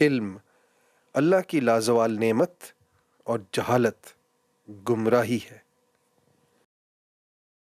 علم اللہ کی لازوال نعمت اور جہالت گمراہی ہے۔